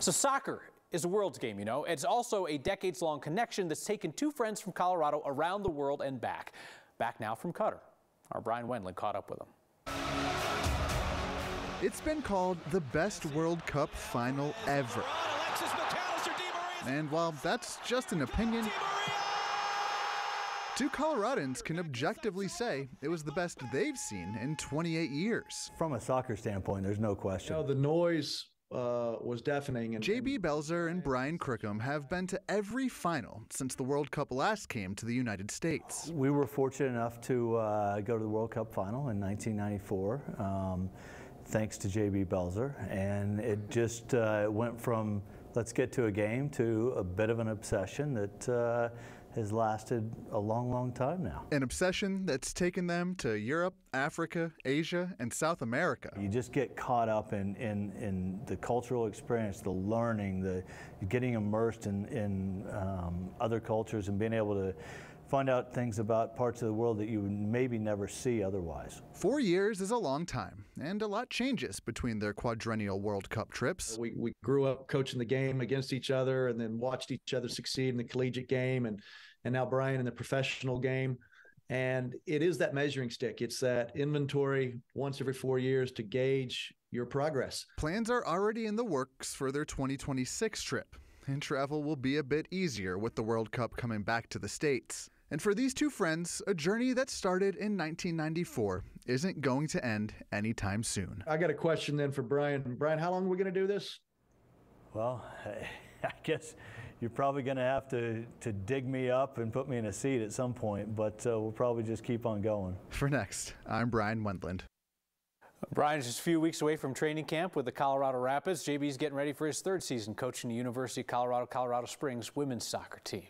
So soccer is a world's game, you know. It's also a decades-long connection that's taken two friends from Colorado around the world and back. Back now from Qatar. Our Brian Wendland caught up with them. It's been called the best World Cup final ever. And while that's just an opinion, two Coloradans can objectively say it was the best they've seen in 28 years. From a soccer standpoint, there's no question. You know, the noise uh, was deafening. And, JB Belzer and Brian Crookham have been to every final since the World Cup last came to the United States. We were fortunate enough to uh, go to the World Cup final in 1994, um, thanks to JB Belzer, and it just uh, went from let's get to a game to a bit of an obsession that uh, has lasted a long, long time now. An obsession that's taken them to Europe, Africa, Asia, and South America. You just get caught up in, in, in the cultural experience, the learning, the getting immersed in, in um, other cultures and being able to find out things about parts of the world that you would maybe never see otherwise. Four years is a long time, and a lot changes between their quadrennial World Cup trips. We, we grew up coaching the game against each other and then watched each other succeed in the collegiate game and, and now Brian in the professional game. And it is that measuring stick. It's that inventory once every four years to gauge your progress. Plans are already in the works for their 2026 trip, and travel will be a bit easier with the World Cup coming back to the States. And for these two friends, a journey that started in 1994 isn't going to end anytime soon. I got a question then for Brian. Brian, how long are we going to do this? Well, I guess you're probably going to have to, to dig me up and put me in a seat at some point, but uh, we'll probably just keep on going. For next, I'm Brian Wendland. Brian is just a few weeks away from training camp with the Colorado Rapids. JB's getting ready for his third season coaching the University of Colorado Colorado Springs women's soccer team.